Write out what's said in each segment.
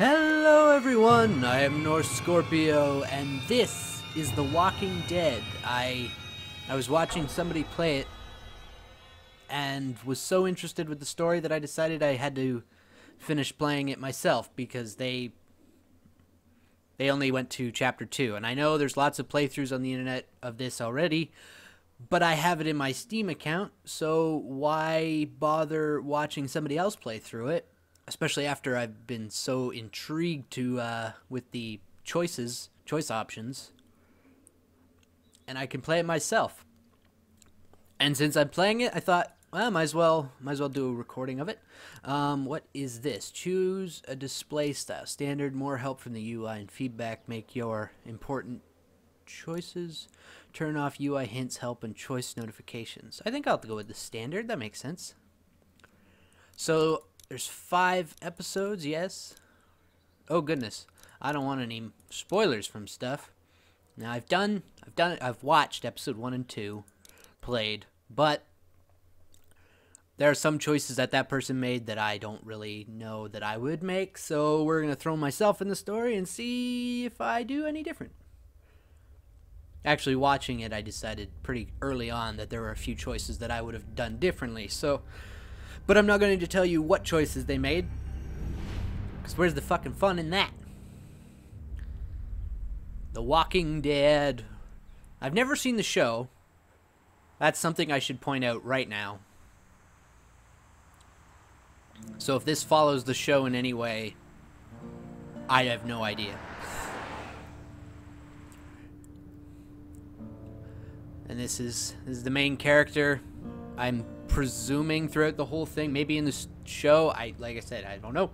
Hello, everyone. I am Norse Scorpio, and this is The Walking Dead. I, I was watching somebody play it, and was so interested with the story that I decided I had to finish playing it myself because they, they only went to chapter two, and I know there's lots of playthroughs on the internet of this already, but I have it in my Steam account, so why bother watching somebody else play through it? Especially after I've been so intrigued to uh, with the choices, choice options, and I can play it myself. And since I'm playing it, I thought, well, might as well, might as well do a recording of it. Um, what is this? Choose a display style. Standard, more help from the UI and feedback. Make your important choices. Turn off UI hints, help, and choice notifications. I think I'll have to go with the standard. That makes sense. So there's five episodes, yes. Oh goodness, I don't want any spoilers from stuff. Now I've done, I've done, I've watched episode one and two, played, but there are some choices that that person made that I don't really know that I would make. So we're gonna throw myself in the story and see if I do any different. Actually, watching it, I decided pretty early on that there were a few choices that I would have done differently. So but I'm not going to tell you what choices they made. Because where's the fucking fun in that? The Walking Dead. I've never seen the show. That's something I should point out right now. So if this follows the show in any way, I have no idea. And this is this is the main character. I'm presuming throughout the whole thing. Maybe in the show, I like I said, I don't know.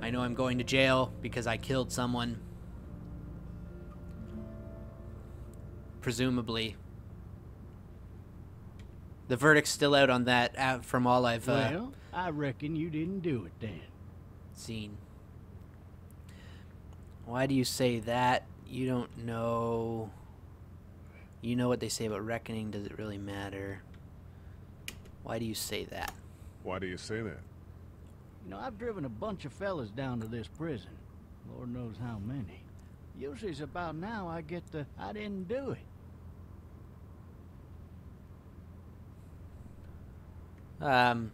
I know I'm going to jail because I killed someone. Presumably. The verdict's still out on that uh, from all I've uh, Well, I reckon you didn't do it then. seen. Why do you say that? You don't know. You know what they say about reckoning. Does it really matter? Why do you say that? Why do you say that? You know, I've driven a bunch of fellas down to this prison. Lord knows how many. Usually it's about now I get the, I didn't do it. Um,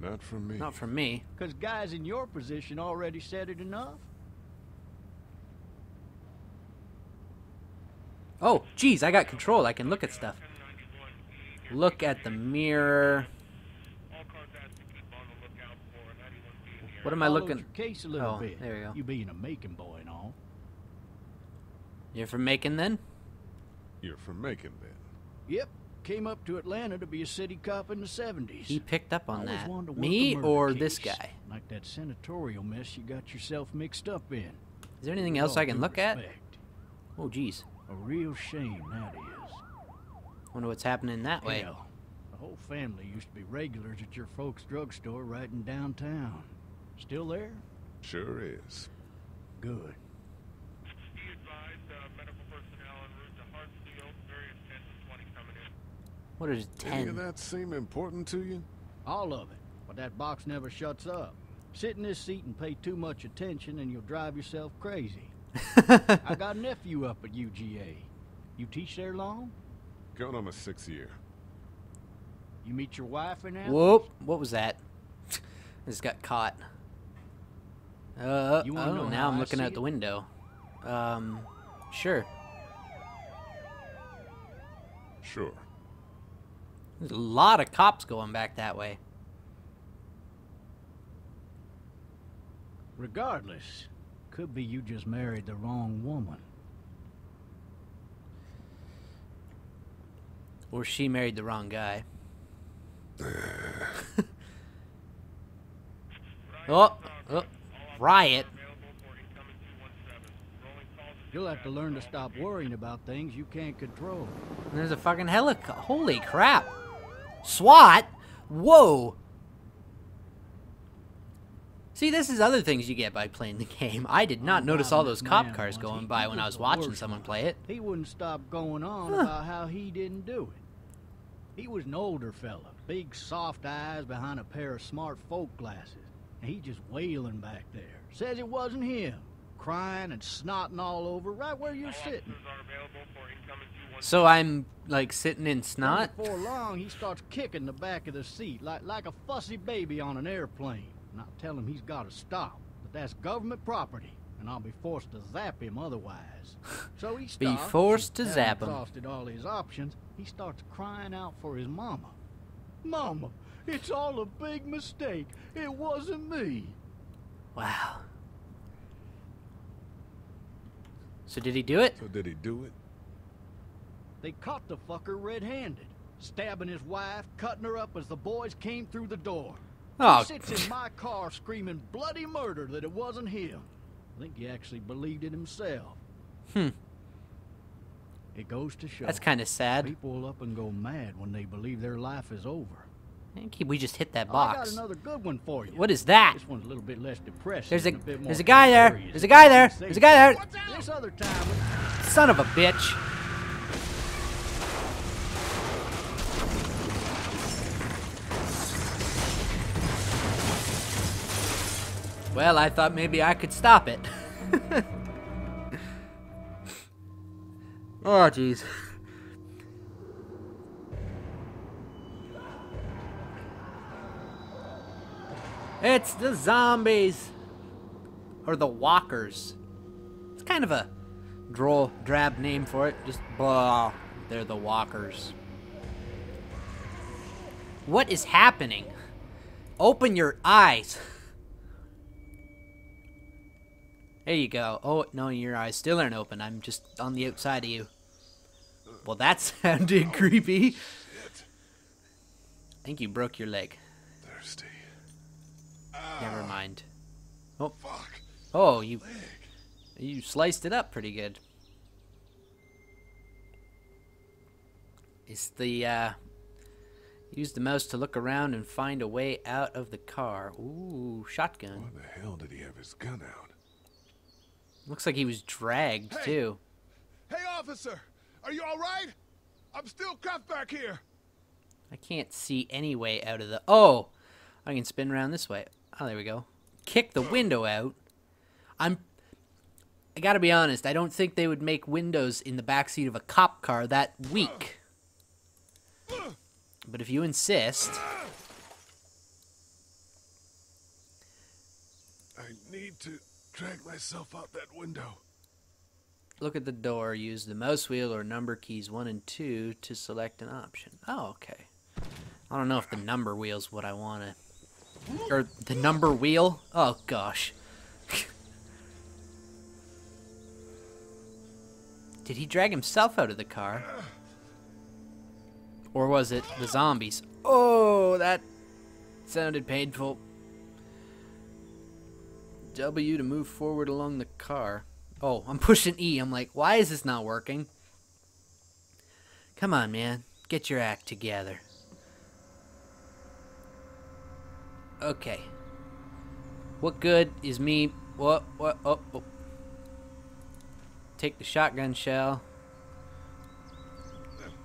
Not from me. not from me. Because guys in your position already said it enough. Oh, geez, I got control. I can look at stuff. Look at the mirror. What am I looking? your case a little Oh, bit. there we go. You being a Macon boy and all. You're from Macon then? You're from Macon then. Yep. Came up to Atlanta to be a city cop in the 70s. He picked up on Always that. wanted to work Me or case, this guy? Like that senatorial mess you got yourself mixed up in. Is there anything With else I can due look at? Oh, geez. A real shame, that is. Wonder what's happening that way. Hell, the whole family used to be regulars at your folks' drugstore right in downtown. Still there? Sure is. Good. Be advised, uh, medical personnel en route to Hartsfield, various 10 to 20 coming in. What is Any of that seem important to you? All of it. But that box never shuts up. Sit in this seat and pay too much attention and you'll drive yourself crazy. I got a nephew up at UGA. You teach there long? Going on my sixth year. You meet your wife in there? Whoop! What was that? This got caught. Uh, You oh, know now I'm I looking out it? the window. Um, sure. Sure. There's a lot of cops going back that way. Regardless, could be you just married the wrong woman. Or she married the wrong guy. oh, oh, riot. Available for incoming 217. Rolling calls to You'll have to learn to stop worrying about things you can't control. There's a fucking helicopter. Holy crap. SWAT? Whoa. See, this is other things you get by playing the game. I did not I'm notice all those cop cars going by when I was was watching someone play it. He wouldn't stop going on Huh. about how he didn't do it. He was an older fella, big soft eyes behind a pair of smart folk glasses. And he just wailing back there. Says it wasn't him. Crying and snotting all over right where you're sitting. officers are available for incoming 212. So I'm like sitting in Then snot? Before long, he starts kicking the back of the seat like, like a fussy baby on an airplane. And I tell him he's got to stop, but that's government property, and I'll be forced to zap him otherwise. So he Be forced to zap him. Exhausted all his options. He starts crying out for his mama. Mama, it's all a big mistake. It wasn't me. Wow. So did he do it? So did he do it? They caught the fucker red-handed, stabbing his wife, cutting her up as the boys came through the door. Oh, He sits in my car screaming bloody murder that it wasn't him. I think he actually believed it himself. Hmm. It goes to show. that's kind of sad. People will up and go mad when they believe their life is over. I think we just hit that Oh, I got box. another good one for you. What is that? This one's a little bit less depressing. There's a more there's a guy there. There's a guy there. There's a guy there. This other time, Son of a bitch. Well, I thought maybe I could stop it. oh, jeez. It's the zombies. Or the walkers. It's kind of a droll, drab name for it. Just blah. They're the walkers. What is happening? Open your eyes. There you go. Oh, no, your eyes still aren't open. I'm just on the outside of you. Well, that sounded creepy. Shit. I think you broke your leg. Thirsty. Never mind. Oh. Fuck. Oh, you Leg. you sliced it up pretty good. It's the uh use the mouse to look around and find a way out of the car. Ooh, shotgun. Why the hell did he have his gun out? Looks like he was dragged Hey. too. Hey, officer! Are you all right? I'm still cuffed back here. I can't see any way out of the Oh, I can spin around this way. Oh, there we go. Kick the window out. I'm I got to be honest, I don't think they would make windows in the backseat of a cop car that weak. But if you insist, I need to drag myself out that window. look at the door, use the mouse wheel or number keys 1 and 2 to select an option. Oh, okay. I don't know if the number wheel's what I want to or the number wheel? Oh gosh. Did he drag himself out of the car? Or was it the zombies? Oh, that sounded painful. W to move forward along the car. Oh, I'm pushing E. I'm like, why is this not working? Come on, man. Get your act together. Okay. What good is me? What? What? Oh, oh. Take the shotgun shell.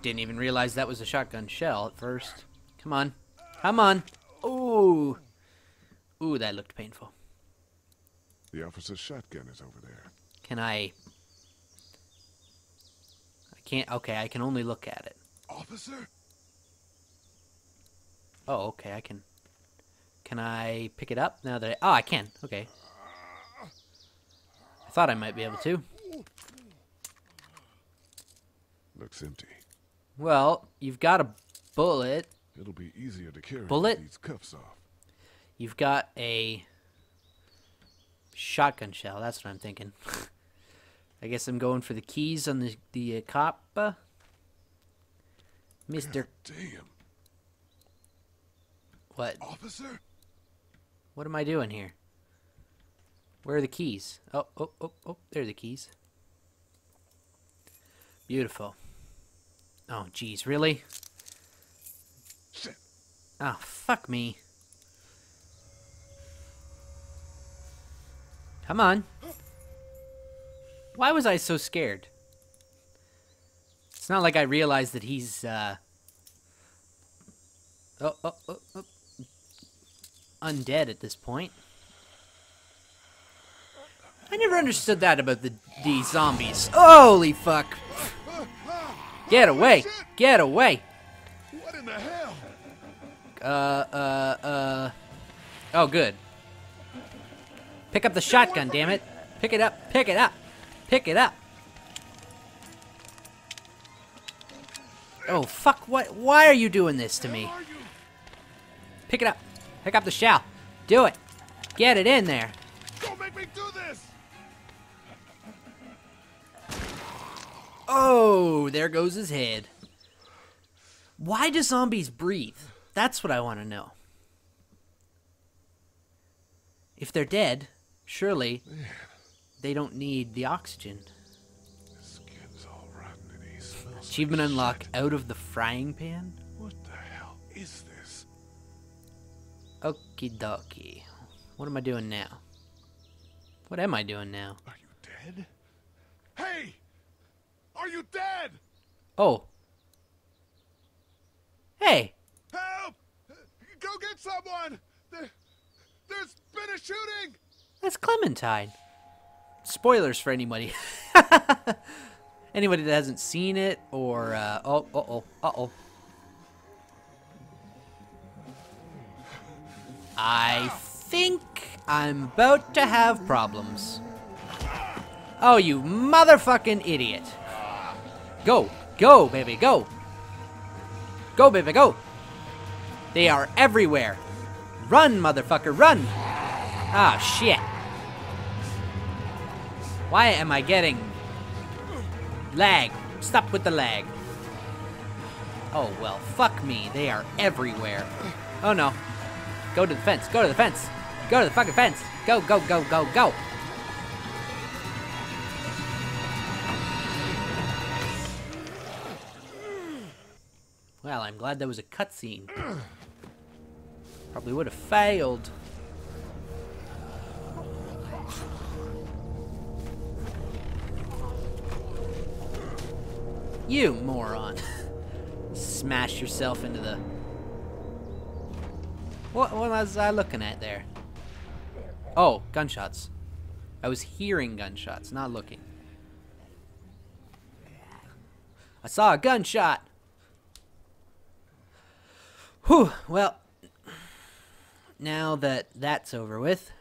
Didn't even realize that was a shotgun shell at first. Come on. Come on. Ooh. Ooh, that looked painful. The officer's shotgun is over there. Can I. I can't. Okay, I can only look at it. Officer? Oh, okay, I can. Can I pick it up now that I. Oh, I can. Okay. I thought I might be able to. Looks empty. Well, you've got a bullet. It'll be easier to carry Bullet? these cuffs off. You've got a shotgun shell. That's what I'm thinking. I guess I'm going for the keys on the the uh, cop, uh, Mister. Damn. What? Officer? What am I doing here? Where are the keys? Oh, oh, oh, oh, there are the keys. Beautiful. Oh, jeez, really? Shit. Oh, fuck me. Come on. Why was I so scared? It's not like I realized that he's, uh... Oh, oh, oh, oh. Undead at this point. I never understood that about the the zombies. Holy fuck! Get away! Get away! What in the hell? Uh, uh, uh. Oh, good. Pick up the shotgun, damn it! Pick it up! Pick it up! Pick it up! Oh fuck! What? Why are you doing this to me? Pick it up! Pick up the shell! Do it! Get it in there! Don't make me do this! Oh, there goes his head. Why do zombies breathe? That's what I want to know. If they're dead, surely they don't need the oxygen. His skin's all rotten and he smells Achievement like unlock shit. out of the frying pan? What the hell is this? Okie dokie. What am I doing now? What am I doing now? Are you dead? Hey! Are you dead? Oh. Hey! Help! Go get someone! There, there's been a shooting! That's Clementine. Spoilers for anybody. anybody that hasn't seen it or uh oh uh oh uh oh. I think I'm about to have problems. Oh, you motherfucking idiot. Go, go, baby, go. Go, baby, go. They are everywhere. Run, motherfucker, run. Ah, shit. Why am I getting lag? Stop with the lag. Oh, well, fuck me. They are everywhere. Oh, no. Go to the fence. Go to the fence. Go to the fucking fence. Go, go, go, go, go. Well, I'm glad that was a cutscene. Probably would have failed. You moron. Smash yourself into the. What, what was I looking at there? Oh, gunshots. I was hearing gunshots, not looking. I saw a gunshot! Whew, well, now that that's over with,